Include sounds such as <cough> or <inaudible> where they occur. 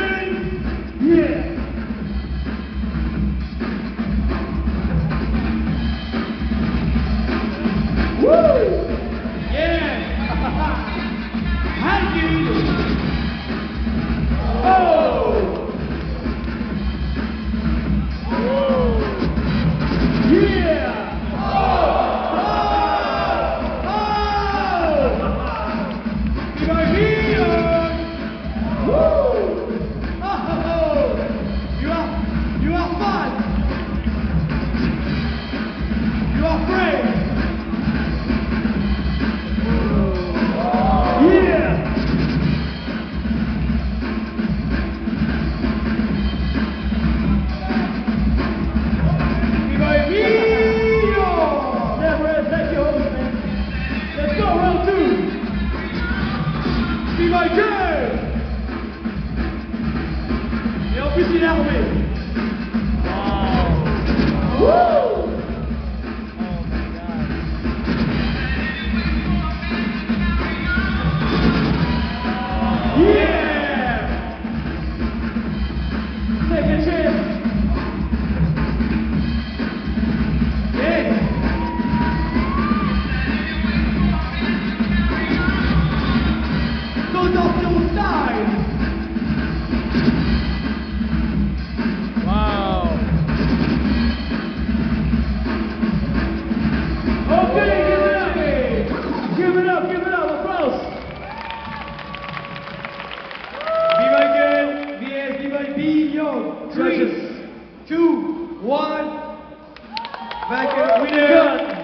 <laughs> Woo! Yeah! <laughs> Thank you! Christian Elvis. one. Back in, we did.